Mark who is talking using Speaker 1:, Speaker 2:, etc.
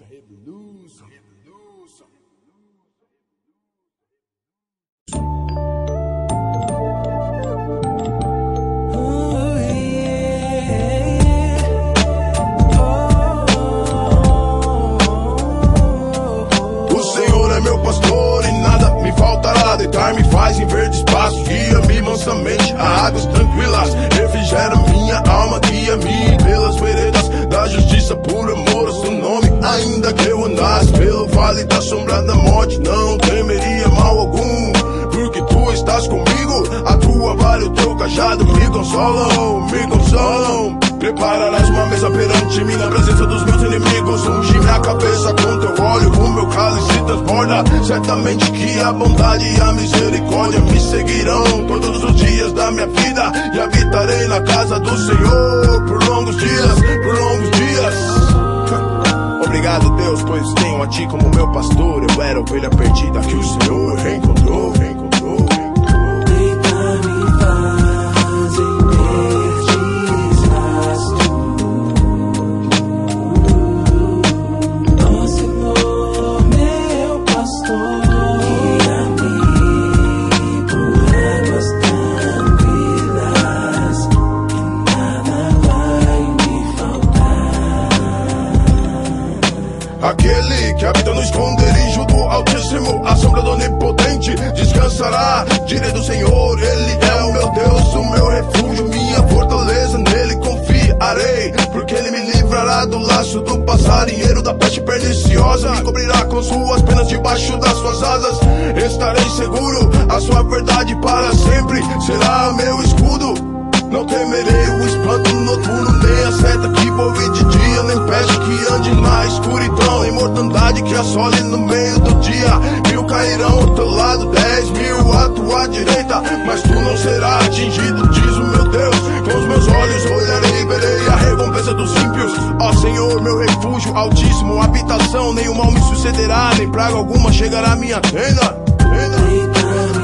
Speaker 1: O Senhor é meu pastor e nada me faltará. Deitar-me faz em verdes passos, guia-me mansamente a águas tranquilas. Refrigera minha alma, guia-me pelas veredas da justiça por pelo vale da sombra da morte, não temeria mal algum. Porque tu estás comigo, a tua vara e o teu cajado me consolam, me consolam. Prepararás uma mesa perante mim na presença dos meus inimigos. Unge minha cabeça com teu óleo, o meu cálice transborda. Certamente que a bondade e a misericórdia me seguirão todos os dias da minha vida. E habitarei na casa do Senhor a ti como meu pastor. Eu era ovelha perdida que o Senhor reencontrou, Aquele que habita no esconderijo do Altíssimo, a sombra do Onipotente descansará. Direi do Senhor, Ele é o meu Deus, o meu refúgio, minha fortaleza. Nele confiarei, porque Ele me livrará do laço do passarinheiro, da peste perniciosa. Me cobrirá com suas penas debaixo das suas asas. Estarei seguro, a sua verdade para sempre dia, nem peste que ande na escuridão, nem mortandade que assole no meio do dia. Mil cairão ao teu lado, dez mil à tua direita, mas tu não serás atingido, diz o meu Deus. Com os meus olhos olharei e verei a recompensa dos ímpios. Ó Senhor, meu refúgio altíssimo, habitação, nenhum mal me sucederá, nem praga alguma chegará à minha tenda. tenda.